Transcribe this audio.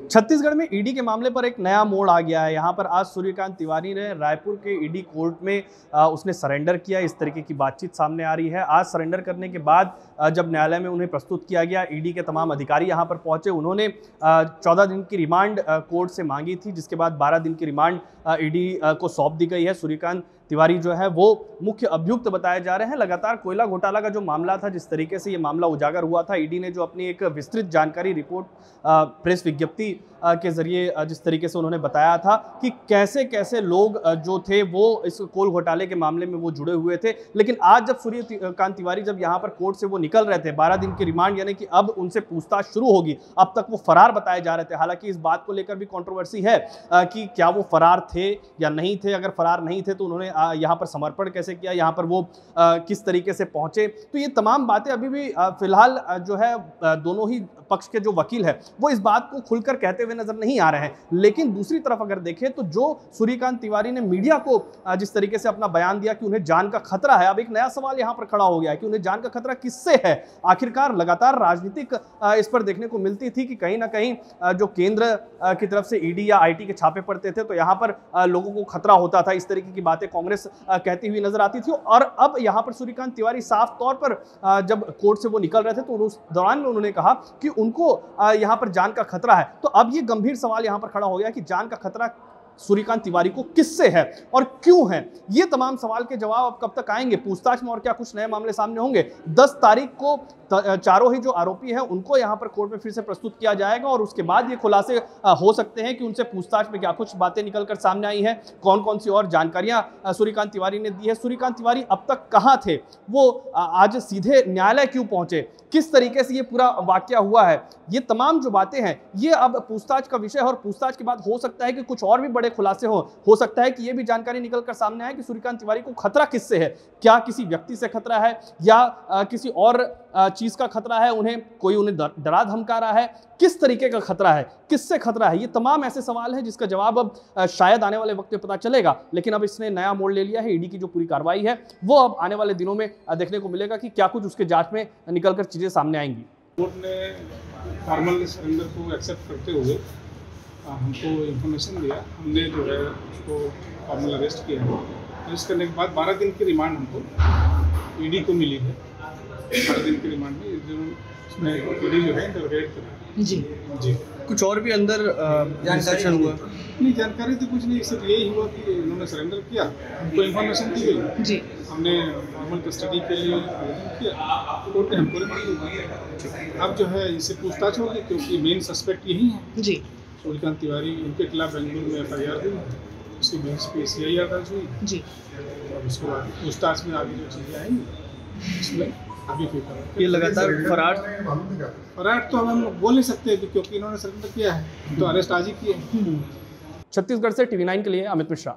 छत्तीसगढ़ में ईडी के मामले पर एक नया मोड़ आ गया है। यहाँ पर आज सूर्यकांत तिवारी ने रायपुर के ईडी कोर्ट में उसने सरेंडर किया। इस तरीके की बातचीत सामने आ रही है। आज सरेंडर करने के बाद जब न्यायालय में उन्हें प्रस्तुत किया गया, ईडी के तमाम अधिकारी यहाँ पर पहुँचे। उन्होंने चौदह दिन की रिमांड कोर्ट से मांगी थी, जिसके बाद बारह दिन की रिमांड ईडी को सौंप दी गई है। सूर्यकांत तिवारी जो है, वो मुख्य अभियुक्त बताए जा रहे हैं। लगातार कोयला घोटाला का जो मामला था, जिस तरीके से ये मामला उजागर हुआ था, ईडी ने जो अपनी एक विस्तृत जानकारी रिपोर्ट प्रेस विज्ञप्ति के ज़रिए जिस तरीके से उन्होंने बताया था कि कैसे कैसे लोग जो थे, वो इस कोल घोटाले के मामले में वो जुड़े हुए थे। लेकिन आज जब सूर्यकांत तिवारी जब यहाँ पर कोर्ट से वो निकल रहे थे, बारह दिन की रिमांड, यानी कि अब उनसे पूछताछ शुरू होगी, अब तक वो फरार बताए जा रहे थे। हालाँकि इस बात को लेकर भी कॉन्ट्रोवर्सी है कि क्या वो फरार थे या नहीं थे। अगर फरार नहीं थे तो उन्होंने यहाँ पर समर्पण कैसे किया, यहाँ पर वो किस तरीके से पहुँचे? तो ये तमाम बातें अभी भी फ़िलहाल जो है दोनों ही पक्ष के जो वकील है, वो इस बात को खुलकर कहते हुए नज़र नहीं आ रहे हैं। लेकिन दूसरी तरफ़ अगर देखें तो जो सूर्यकांत तिवारी ने मीडिया को जिस तरीके से अपना बयान दिया कि उन्हें जान का खतरा है, अब एक नया सवाल यहाँ पर खड़ा हो गया है कि उन्हें जान का खतरा किससे है? आखिरकार लगातार राजनीतिक इस पर देखने को मिलती थी कि कहीं ना कहीं जो केंद्र की तरफ़ से ईडी या आईटी के छापे पड़ते थे तो यहाँ पर लोगों को खतरा होता था, इस तरीके की बातें कांग्रेस कहती हुई नज़र आती थी और अब यहाँ पर सूर्यकांत तिवारी साफ़ तौर पर जब कोर्ट से वो निकल रहे थे तो उस दौरान उन्होंने कहा कि उनको यहाँ पर जान का खतरा है। तो अब ये गंभीर सवाल यहाँ पर खड़ा हो गया कि जान का खतरा सूर्यकांत तिवारी को किससे है और क्यों है? ये तमाम सवाल के जवाब अब कब तक आएँगे? पूछताछ में और क्या कुछ नए मामले सामने होंगे? 10 तारीख को चारों ही जो आरोपी हैं, उनको यहाँ पर कोर्ट में फिर से प्रस्तुत किया जाएगा और उसके बाद ये खुलासे हो सकते हैं कि उनसे पूछताछ में क्या कुछ बातें निकल कर सामने आई हैं। कौन कौन सी और जानकारियाँ सूर्यकांत तिवारी ने दी है। सूर्यकांत तिवारी अब तक कहाँ थे? वो आज सीधे न्यायालय क्यों पहुँचे? किस तरीके से ये पूरा वाक्य हुआ है? ये तमाम जो बातें हैं, ये अब पूछताछ का विषय है और पूछताछ के बाद हो सकता है कि कुछ और भी बड़े खुलासे हो। हो सकता है कि ये भी जानकारी निकल कर सामने आए कि सूर्यकांत तिवारी को खतरा किससे है? क्या किसी व्यक्ति से खतरा है? या किसी और चीज़ का खतरा है, उन्हें, कोई उन्हें डरा धमका रहा है, किस तरीके का खतरा है, किससे खतरा है, ये तमाम ऐसे सवाल हैं जिसका जवाब अब शायद आने वाले वक्त में पता चलेगा, लेकिन अब इसने नया मोड़ ले लिया है, ईडी की जो पूरी कार्रवाई है, वो अब आने वाले दिनों में देखने को मिलेगा कि क्या कुछ उसके जाँच में निकलकर चीज़ें सामने आएँगी। कोर्ट ने फॉर्मल सरेंडर को एक्सेप्ट करते हुए हमको इन्फॉर्मेशन दिया, हमने जो है उसको फॉर्मल अरेस्ट किया। है अरेस्ट करने के बाद बारह दिन की रिमांड हमको ईडी को मिली है। बारह दिन की रिमांड में उसमें ईडी जो है इंटरोगेट करा जी। जी। कुछ और भी अंदर जानकारी हुआ? नहीं जानकारी तो कुछ नहीं सिर्फ़ यही हुआ कि उन्होंने सरेंडर किया उनको इन्फॉर्मेशन दी गई? जी। हमने नॉर्मल कस्टडी के लिए आवेदन किया कोर्ट ने हमको रिमांड अब जो है इससे पूछताछ होगी क्योंकि मेन सस्पेक्ट यही है। जी। सूर्यकांत तिवारी उनके खिलाफ बेंगलुरु में एफ़ आई आर हुई उसकी बेंच पे सी आई आर दर्ज हुई। जी। और उसके बाद पूछताछ में आगे जो चीज़ें आएँगी ये लगातार फरार। फरार तो हम बोल नहीं सकते क्योंकि इन्होंने सरेंडर किया है तो अरेस्ट आज ही किए छत्तीसगढ़ से टीवी नाइन के लिए अमित मिश्रा।